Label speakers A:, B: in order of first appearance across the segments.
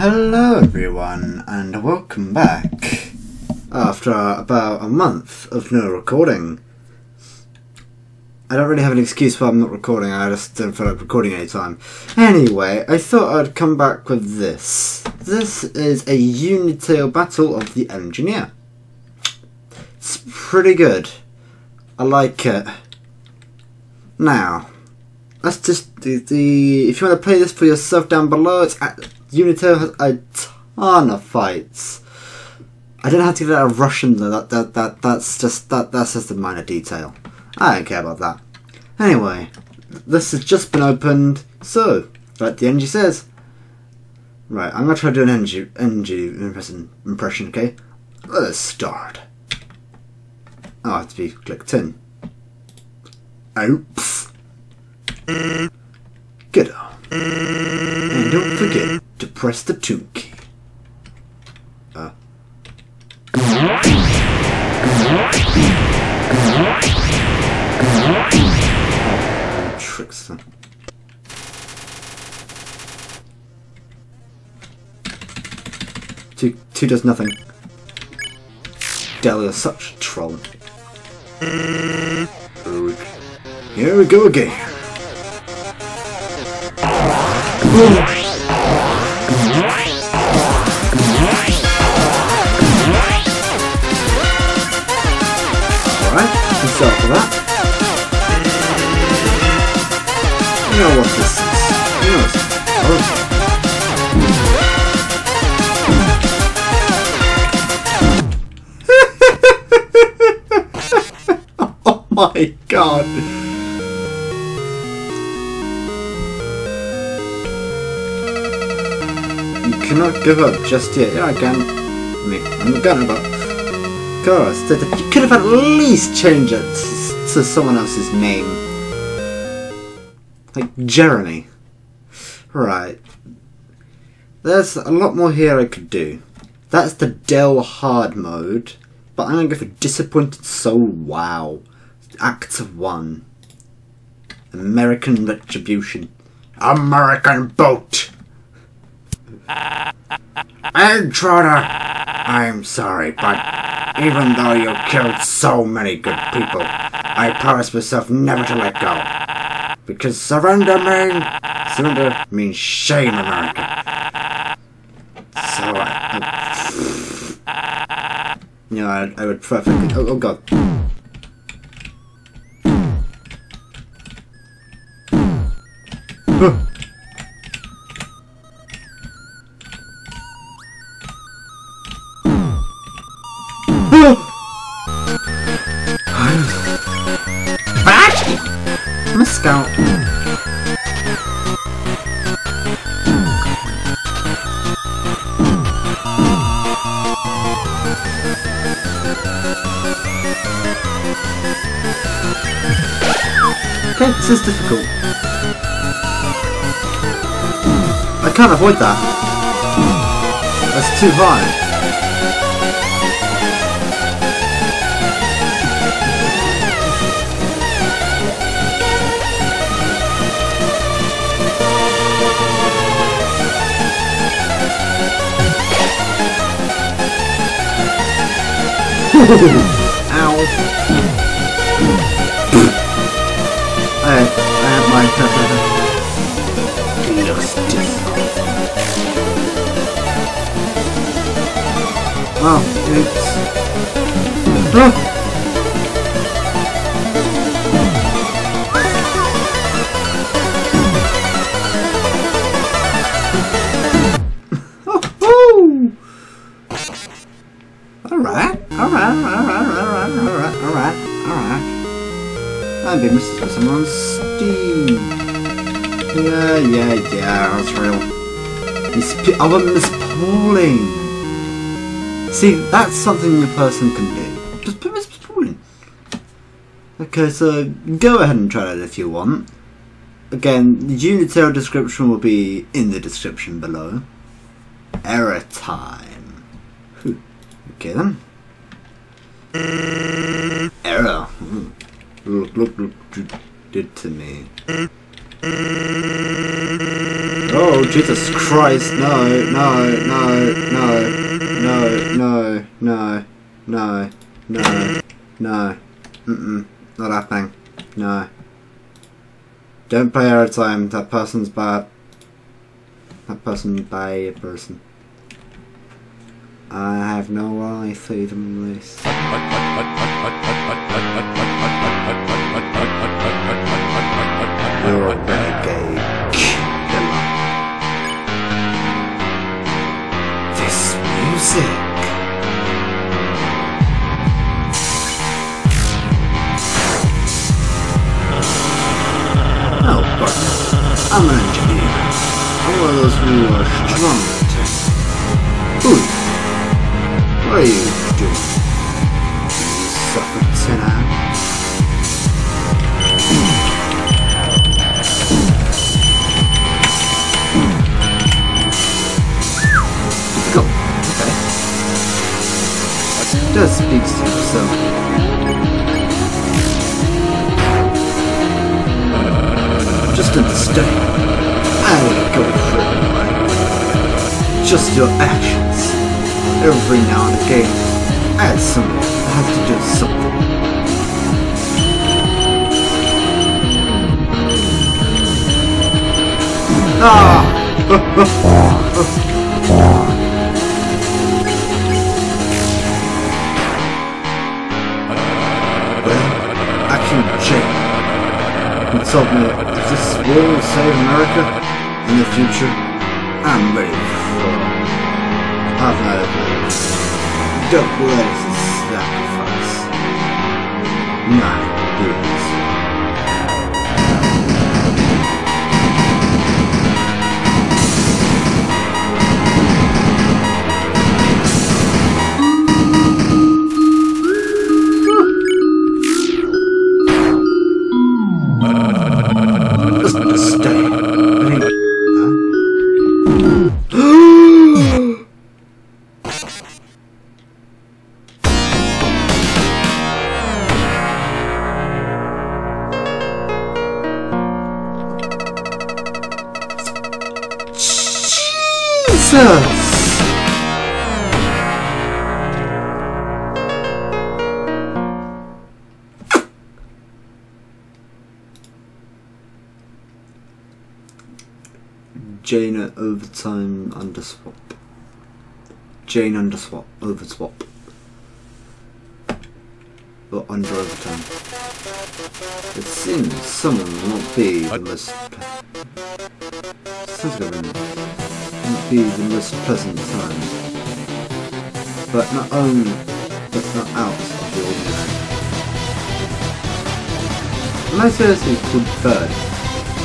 A: Hello everyone and welcome back after about a month of no recording. I don't really have an excuse why I'm not recording, I just don't feel like recording any time. Anyway, I thought I'd come back with this. This is a Unitale Battle of the Engineer. It's pretty good. I like it. Now, let's just do the. If you want to play this for yourself down below, it's at, Unitale has a ton of fights. I don't have to get out of Russian though. That that that that's just that that's just a minor detail. I don't care about that. Anyway, this has just been opened, so like the NG says. Right, I'm gonna try to do an NG NG impression impression. Okay, let's start. Oh, I have to be click ten. Oops. Good. And don't forget to press the 2 key. Uh. Oh, tricks. Two, two does nothing. Dell is such a troll. Here we go again. Let's for that. You know what this is. You know oh my god. You cannot give up just yet. Yeah, I can. I I'm gonna, but. That- you could have at least changed it to, to someone else's name. Like Jeremy. Right. There's a lot more here I could do. That's the Dell hard mode. But I'm gonna go for Disappointed Soul Wow. Act 1. American Retribution. American Boat! Intruder! I'm sorry, but even though you killed so many good people, I promised myself never to let go. Because surrender mean surrender means shame, America. So I, you know, I, I would perfectly. Oh, oh God. Okay, this is difficult. I can't avoid that. That's too high. Woo! Alright, alright, alright, alright, alright, alright, alright. I've been missing with on Steam. Yeah, yeah, yeah, that's real. Miss P- oh, Miss Pauling. See, that's something a person can do. Okay, so go ahead and try that if you want. Again, the Unitale description will be in the description below. Error time. Okay then. Error. Hmm. Look, look, look, you did to me. Oh, Jesus Christ, no, no, no, no, no, no, no, no, no, no, mm-mm, not happening, no. Don't play airtime, that person's bad. That person bad person. I have no right to them this. You're a renegade killer. This music. I'm an engineer. I'm one of those who are strong. Who? What are you doing? You suffered sinner. Your actions. Every now and again, as someone has to do something. Ah. Jake. Consult me. Is this will save America in the future? I'm ready have. The world sacrifice. Not good. Jane at overtime underswap. Jane underswap overswap. Or under overtime. It seems someone will not be the most. Sounds like not be the most pleasant time. But not only, but not out of the ordinary. Am I seriously called bird?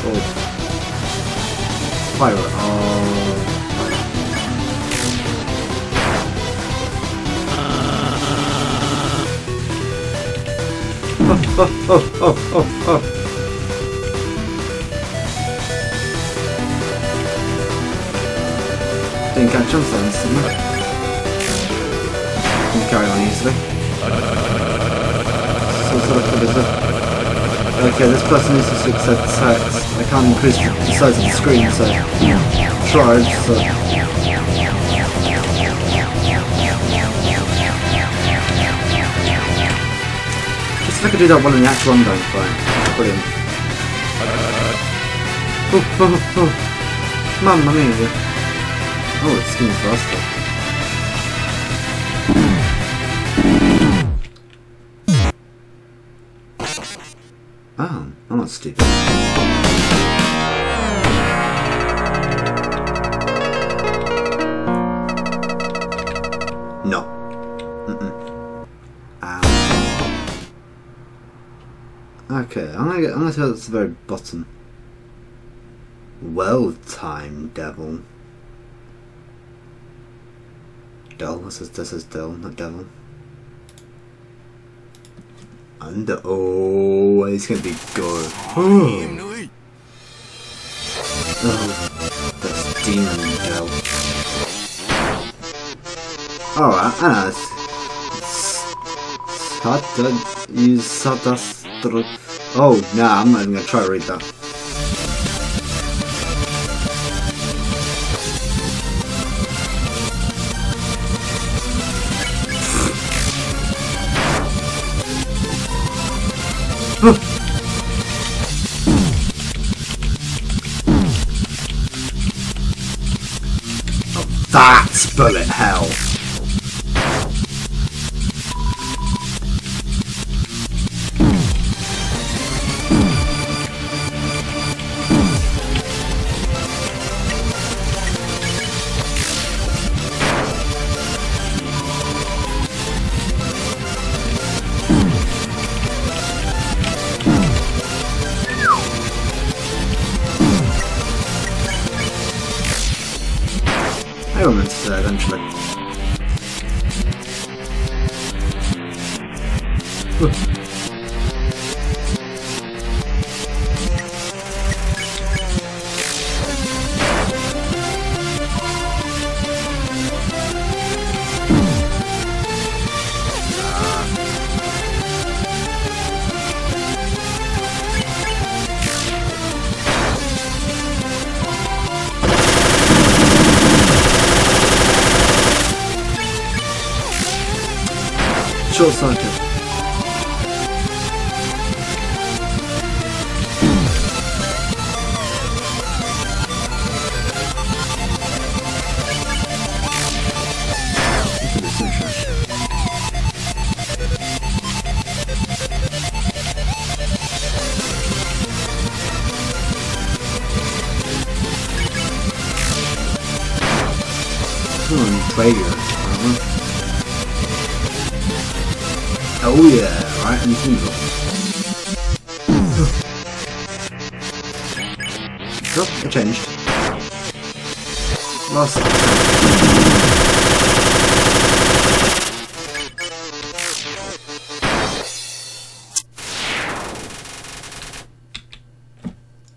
A: Or 快了哦。哦哦哦哦哦！Didn't oh. catch him fence, didn't I? Can carry on easily. So, so, so, so, so. Okay, this person needs to accept text. I can't increase the size of the screen, so tried, so just if I could do that one in the actual ongoing fight. Brilliant. Oh, oh, oh, oh. Mamma mia. Oh, it's getting faster. honesty. No. Mm -mm. Um. Okay, I'm gonna, I'm gonna tell it to the very bottom. Well time, devil. Dell, this is, this is Dell, not devil. Under oh it's gonna be good. Hmm. Oh, that's demon devil. Alright, hard to use Sadastro. Oh, nah, I'm not even gonna try to read that. Short circuit. Look at Oh yeah, right and evil. Oh, it changed. Lost.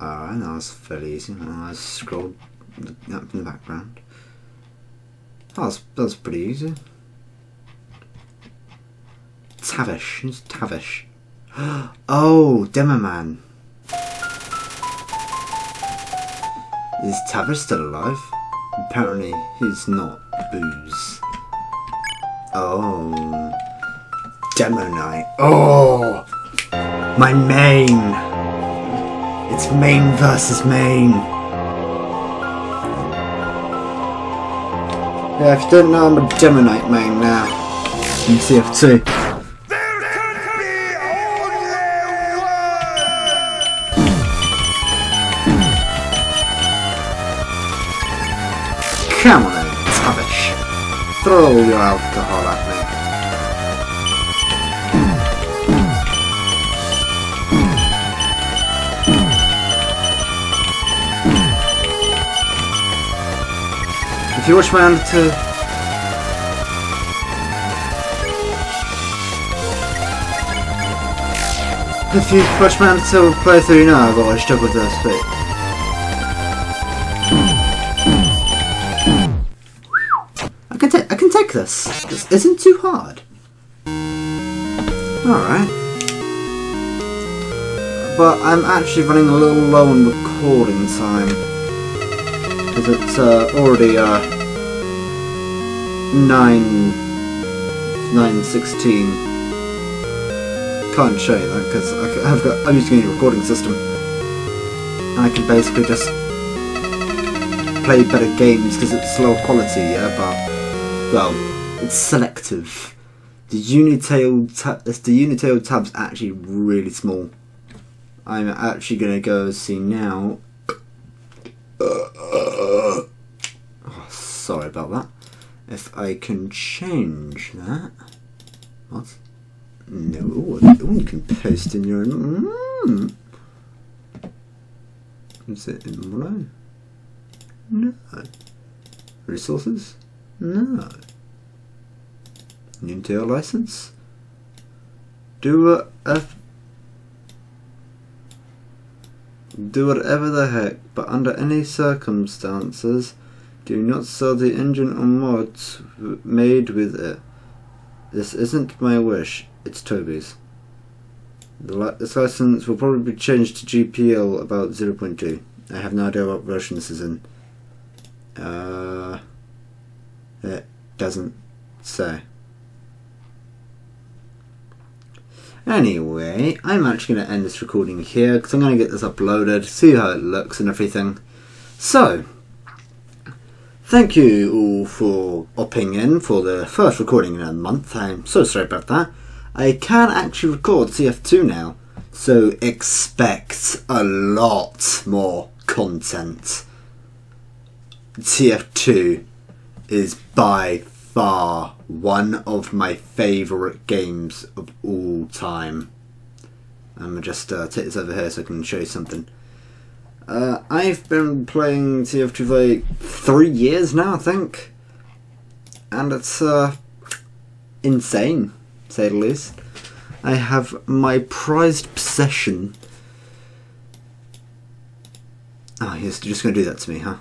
A: Ah, Alright, that was fairly easy. I scrolled up in the background. Oh, that was, that was pretty easy. Tavish. Who's Tavish? Oh, Demoman. Is Tavish still alive? Apparently he's not. Booze. Oh. Demo Knight. Oh! My main! It's main versus main. Yeah, if you don't know, I'm a Demo Knight main now. In TF2. Come on Tavish. Throw all your alcohol at me. If you watch my Undertale... If you watch my Undertale playthrough, you know I've always struggled with this bit. Can I can take this. This isn't too hard. Alright. But I'm actually running a little low on recording time. Because it's uh, already uh, 9 9.16. Can't show you that because I've got I'm using a recording system. And I can basically just play better games because it's low quality, yeah, but well, it's selective. The Unitale tab, the Unitale tab's actually really small. I'm actually gonna go see now. Oh, sorry about that. If I can change that. What? No, you can paste in your. Mm. Is it in? No. Resources? No. Nintendo license? Do a do whatever the heck, but under any circumstances, do not sell the engine or mods made with it. This isn't my wish, it's Toby's. Li- this license will probably be changed to GPL about 0.2. I have no idea what version this is in. Uh, it doesn't say. Anyway, I'm actually going to end this recording here because I'm going to get this uploaded, see how it looks and everything. So, Thank you all for opting in for the first recording in a month. I'm so sorry about that. I can actually record TF2 now, so expect a lot more content. TF2 is by far one of my favourite games of all time. I'm gonna just uh, take this over here so I can show you something. Uh, I've been playing TF2 for three years now, I think, and it's uh, insane, say the least. I have my prized possession. Oh, he's just to do that to me, huh?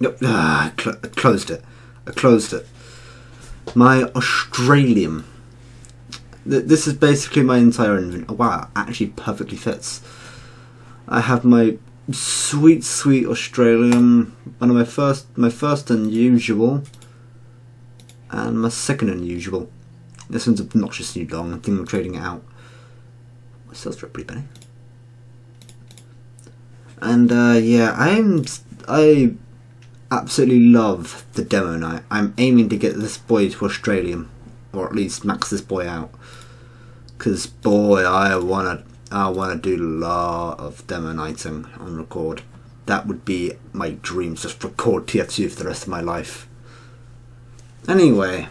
A: Nope, ah, I, cl closed it. I closed it. My Australium this is basically my entire inventory. Oh, wow, actually perfectly fits. I have my sweet, sweet Australium, one of my first, my first unusual, and my second unusual. This one's obnoxiously long. I think I'm trading it out. My sales for a pretty penny. And uh, yeah, I'm I absolutely love the demo knight. I'm aiming to get this boy to Australium or at least max this boy out. Because boy, I wanna, I wanna do a lot of demo nighting on record. That would be my dream, just record TF2 for the rest of my life. Anyway,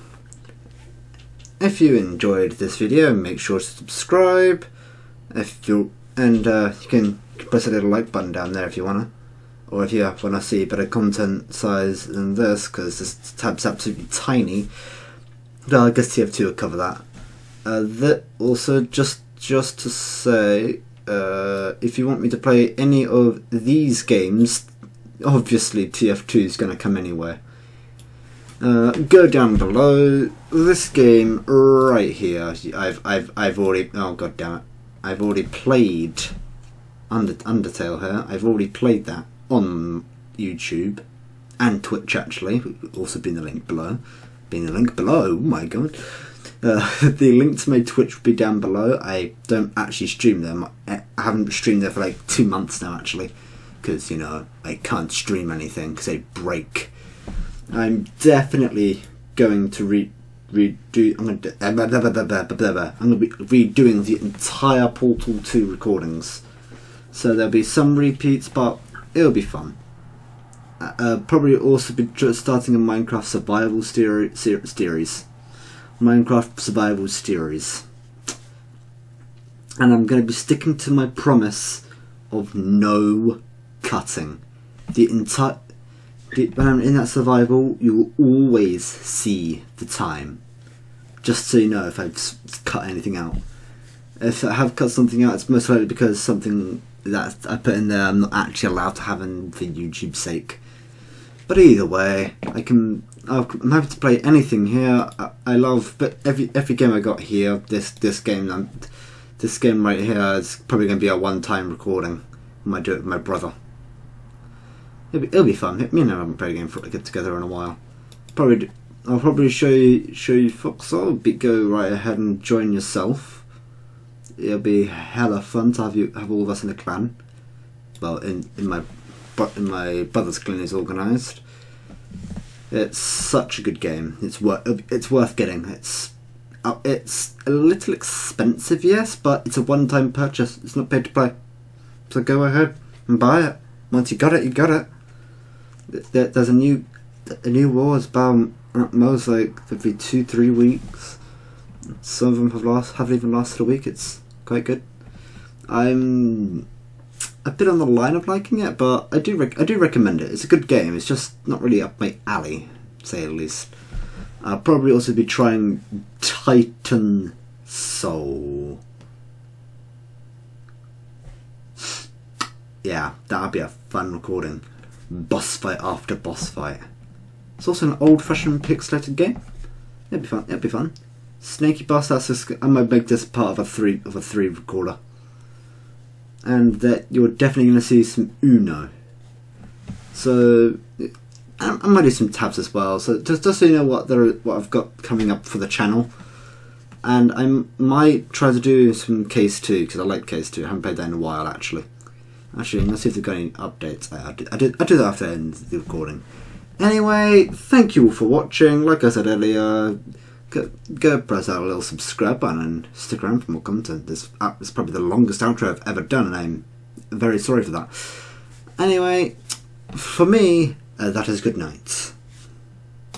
A: if you enjoyed this video, make sure to subscribe. If you and uh, you can press a little like button down there if you wanna, or if you wanna see better content size than this, because this tab's absolutely tiny. No, I guess TF2 will cover that. Uh, that also just just to say, uh, if you want me to play any of these games, obviously TF2 is going to come anywhere. Uh, go down below. This game right here, I've I've I've already oh god damn it, I've already played Under Undertale here. I've already played that on YouTube and Twitch actually. Also been the link below being the link below. Oh my god. Uh, the link to my Twitch will be down below. I don't actually stream them. I haven't streamed there for like two months now, actually, because you know I can't stream anything because they break. I'm definitely going to re redo. I'm going to. I'm going to be redoing the entire Portal Two recordings. So there'll be some repeats, but it'll be fun uh, probably also be starting a Minecraft survival series. Minecraft survival series. And I'm going to be sticking to my promise of no cutting. The entire I'm in that survival, you will always see the time. Just so you know if I've cut anything out. If I have cut something out, it's most likely because something that I put in there I'm not actually allowed to have in for YouTube's sake. But either way, I can. I'm happy to play anything here. I, I love, but every every game I got here, this this game, I'm, this game right here is probably going to be a one-time recording. I might do it with my brother. It'll be, it'll be fun. Me and him haven't played a game for get together in a while. Probably, I'll probably show you show you Foxhole. Be go right ahead and join yourself. It'll be hella fun to have you have all of us in a clan. Well, in in my in my brother's clan is organised. It's such a good game. It's worth it's worth getting. It's uh, it's a little expensive, yes, but it's a one-time purchase. It's not paid to play. So go ahead and buy it. Once you got it, you got it. There's a new a new war is bound most like every two three weeks. Some of them have lost haven't even lasted a week. It's quite good. I'm a bit on the line of liking it, but I do I do recommend it. It's a good game. It's just not really up my alley, say at least. I'll probably also be trying Titan Soul. Yeah, that'd be a fun recording. Boss fight after boss fight. It's also an old-fashioned pixelated game. It'd be fun. It'd be fun. Snaky Boss. That's just, I might make this part of a three of a three recorder and that you're definitely going to see some Uno. So I'm, I might do some tabs as well. So just just so you know what there what I've got coming up for the channel, and I might try to do some case two because I like case two. I haven't played that in a while actually. Actually, let's see if they've got any updates. I, I, do, I, do, I do that after the recording. Anyway, thank you all for watching. Like I said earlier, go, press that little subscribe button and stick around for more content. This uh, is probably the longest outro I've ever done, and I'm very sorry for that. Anyway, for me, uh, that is good night.